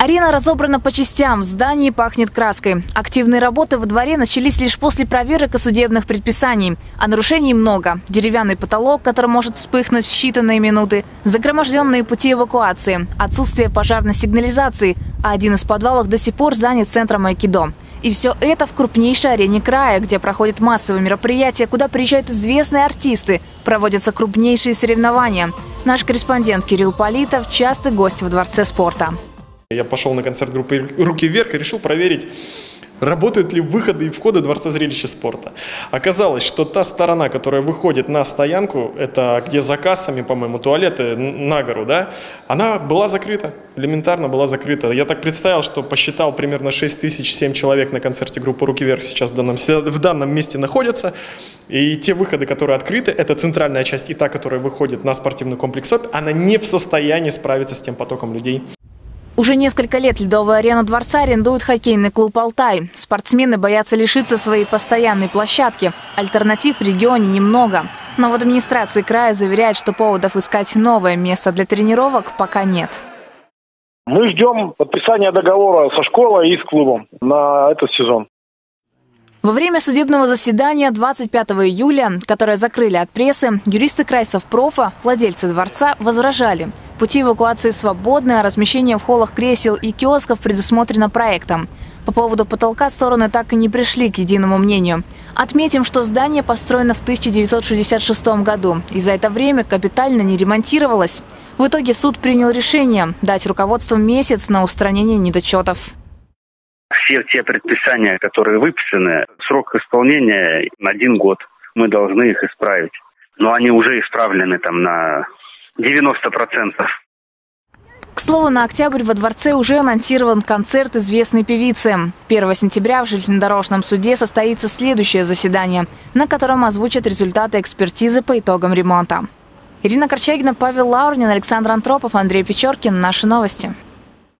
Арена разобрана по частям, в здании пахнет краской. Активные работы во дворе начались лишь после проверок и судебных предписаний. А нарушений много. Деревянный потолок, который может вспыхнуть в считанные минуты, загроможденные пути эвакуации, отсутствие пожарной сигнализации, а один из подвалов до сих пор занят центром айкидо. И все это в крупнейшей арене края, где проходят массовые мероприятия, куда приезжают известные артисты, проводятся крупнейшие соревнования. Наш корреспондент Кирилл Политов – частый гость во Дворце спорта. Я пошел на концерт группы «Руки вверх» и решил проверить, работают ли выходы и входы Дворца зрелища спорта. Оказалось, что та сторона, которая выходит на стоянку, это где за кассами, по-моему, туалеты на гору, да, она была закрыта, элементарно была закрыта. Я так представил, что посчитал примерно 6 тысяч 7 человек на концерте группы «Руки вверх» сейчас в данном, в данном месте находятся. И те выходы, которые открыты, это центральная часть и та, которая выходит на спортивный комплекс ОП, она не в состоянии справиться с тем потоком людей. Уже несколько лет ледовую арену дворца арендует хоккейный клуб «Алтай». Спортсмены боятся лишиться своей постоянной площадки. Альтернатив в регионе немного. Но в администрации края заверяют, что поводов искать новое место для тренировок пока нет. Мы ждем подписания договора со школой и с клубом на этот сезон. Во время судебного заседания 25 июля, которое закрыли от прессы, юристы Крайсов-Профа, владельцы дворца, возражали – Пути эвакуации свободны, а размещение в холлах кресел и киосков предусмотрено проектом. По поводу потолка стороны так и не пришли к единому мнению. Отметим, что здание построено в 1966 году и за это время капитально не ремонтировалось. В итоге суд принял решение дать руководству месяц на устранение недочетов. Все те предписания, которые выписаны, срок исполнения на один год. Мы должны их исправить. Но они уже исправлены там на 90%. К слову, на октябрь во дворце уже анонсирован концерт известной певицы. 1 сентября в железнодорожном суде состоится следующее заседание, на котором озвучат результаты экспертизы по итогам ремонта. Ирина Корчагина, Павел Лаурнин, Александр Антропов, Андрей Печоркин. Наши новости.